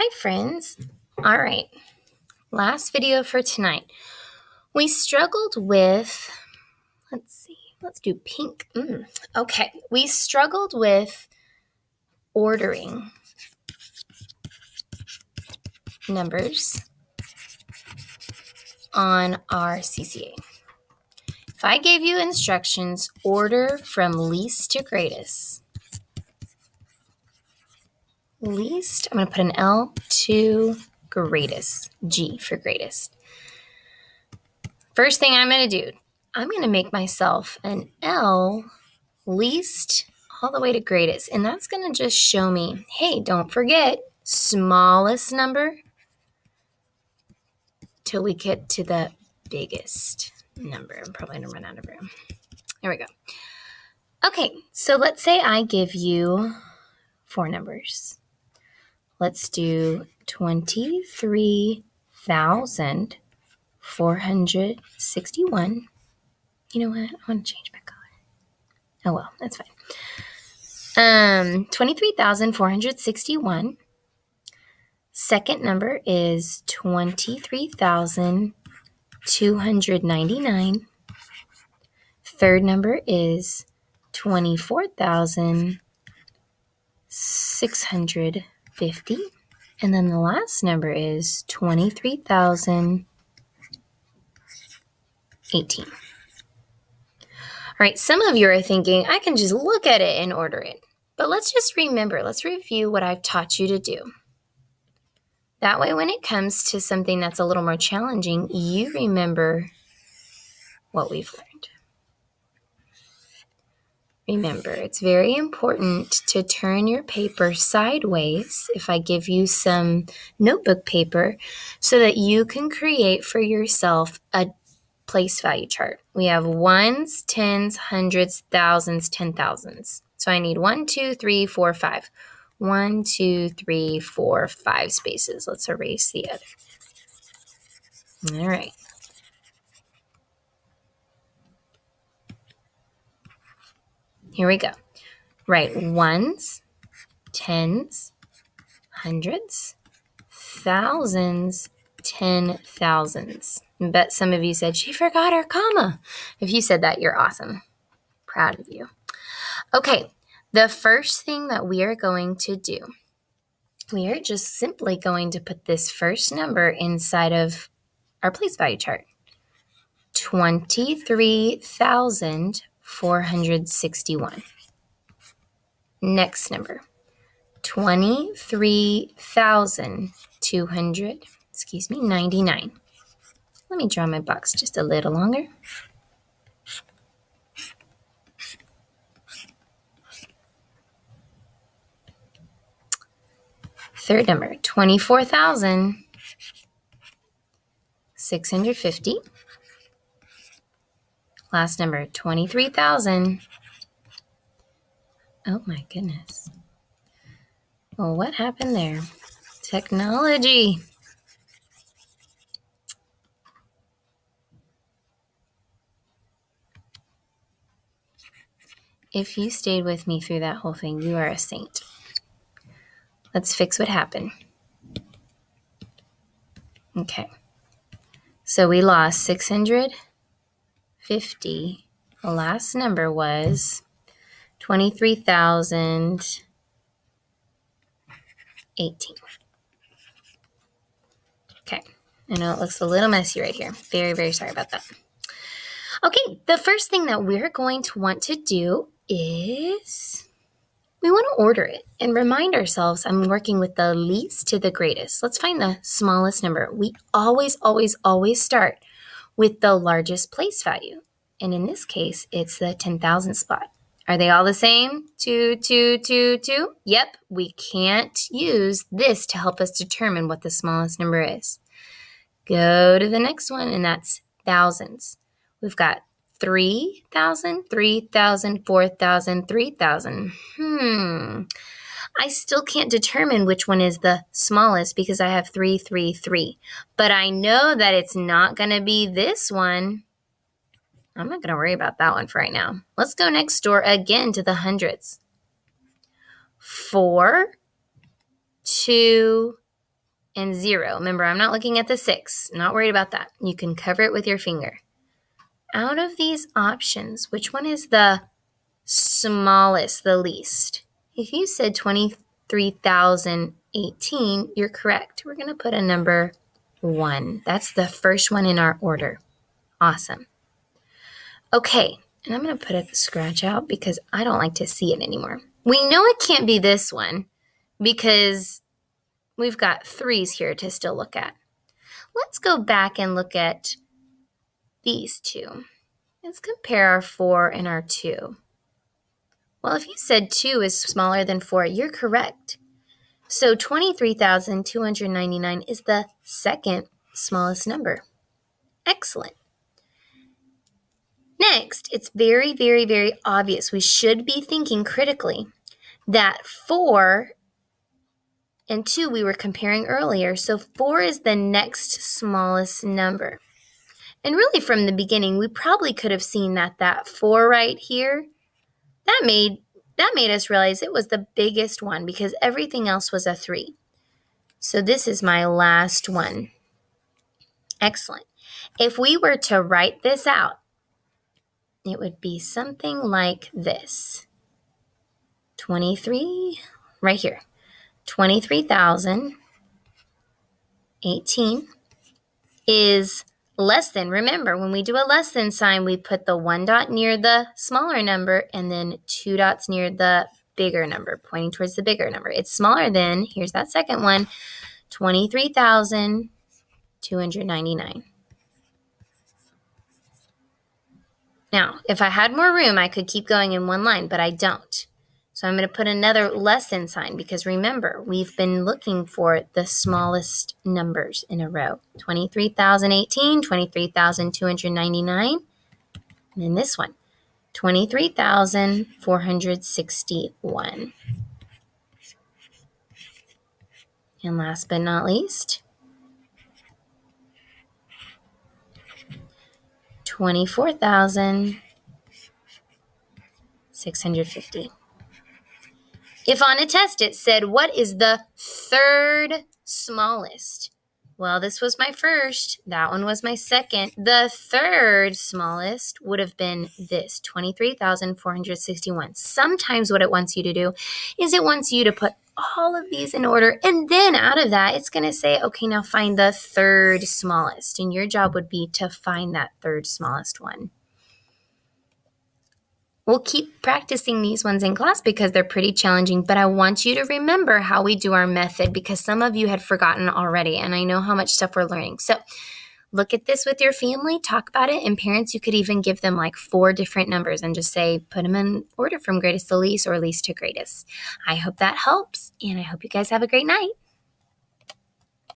Hi, friends. All right, last video for tonight. We struggled with, let's see, let's do pink. Mm, okay, we struggled with ordering numbers on our CCA. If I gave you instructions, order from least to greatest. Least, I'm going to put an L to greatest, G for greatest. First thing I'm going to do, I'm going to make myself an L least all the way to greatest. And that's going to just show me, hey, don't forget, smallest number till we get to the biggest number. I'm probably going to run out of room. There we go. Okay, so let's say I give you four numbers. Let's do 23,461. You know what? I want to change my color. Oh well, that's fine. Um, 23,461. Second number is 23,299. Third number is 24,650. And then the last number is 23,018. All right, some of you are thinking, I can just look at it and order it. But let's just remember, let's review what I've taught you to do. That way, when it comes to something that's a little more challenging, you remember what we've learned. Remember, it's very important to turn your paper sideways if I give you some notebook paper so that you can create for yourself a place value chart. We have ones, tens, hundreds, thousands, ten thousands. So I need one, two, three, four, five. One, two, three, four, five spaces. Let's erase the other. All right. Here we go. Right, ones, tens, hundreds, thousands, ten thousands. I bet some of you said she forgot her comma. If you said that, you're awesome. Proud of you. Okay, the first thing that we are going to do, we are just simply going to put this first number inside of our place value chart 23,461. Next number 23,200, excuse me, 99. Let me draw my box just a little longer. Third number, 24,650. Last number, 23,000. Oh my goodness. Well, what happened there? Technology. If you stayed with me through that whole thing, you are a saint. Let's fix what happened. Okay. So we lost 650. The last number was 23,018. Okay. I know it looks a little messy right here. Very, very sorry about that. Okay, the first thing that we're going to want to do is we want to order it and remind ourselves I'm working with the least to the greatest. Let's find the smallest number. We always, always, always start with the largest place value. And in this case, it's the 10,000 spot. Are they all the same? Two, two, two, two? Yep, we can't use this to help us determine what the smallest number is. Go to the next one, and that's thousands. We've got 3,000, 3,000, 4,000, 3,000. Hmm. I still can't determine which one is the smallest because I have 333. But I know that it's not going to be this one. I'm not going to worry about that one for right now. Let's go next door again to the hundreds. Four, two, and 0. Remember, I'm not looking at the 6. not worried about that. You can cover it with your finger. Out of these options, which one is the smallest, the least? If you said 23,018, you're correct. We're going to put a number 1. That's the first one in our order. Awesome. Okay, and I'm going to put a scratch out because I don't like to see it anymore. We know it can't be this one because we've got threes here to still look at. Let's go back and look at these two. Let's compare our 4 and our 2. Well, if you said 2 is smaller than 4, you're correct. So 23,299 is the second smallest number. Excellent. Next, it's very, very, very obvious. We should be thinking critically that 4 and 2 we were comparing earlier. So 4 is the next smallest number. And really from the beginning, we probably could have seen that that 4 right here, that made that made us realize it was the biggest one because everything else was a 3. So this is my last one. Excellent. If we were to write this out, it would be something like this. 23 right here. 23,018 is less than. Remember, when we do a less than sign, we put the one dot near the smaller number and then two dots near the bigger number, pointing towards the bigger number. It's smaller than, here's that second one, 23,299. Now, if I had more room, I could keep going in one line, but I don't. So I'm going to put another lesson sign because remember, we've been looking for the smallest numbers in a row. 23,018, 23,299, and then this one, 23,461. And last but not least, 24,650. If on a test it said, What is the third smallest? Well, this was my first. That one was my second. The third smallest would have been this 23,461. Sometimes what it wants you to do is it wants you to put all of these in order. And then out of that, it's going to say, okay, now find the third smallest. And your job would be to find that third smallest one. We'll keep practicing these ones in class because they're pretty challenging, but I want you to remember how we do our method because some of you had forgotten already, and I know how much stuff we're learning. So look at this with your family, talk about it, and parents, you could even give them like four different numbers and just say, put them in order from greatest to least or least to greatest. I hope that helps, and I hope you guys have a great night.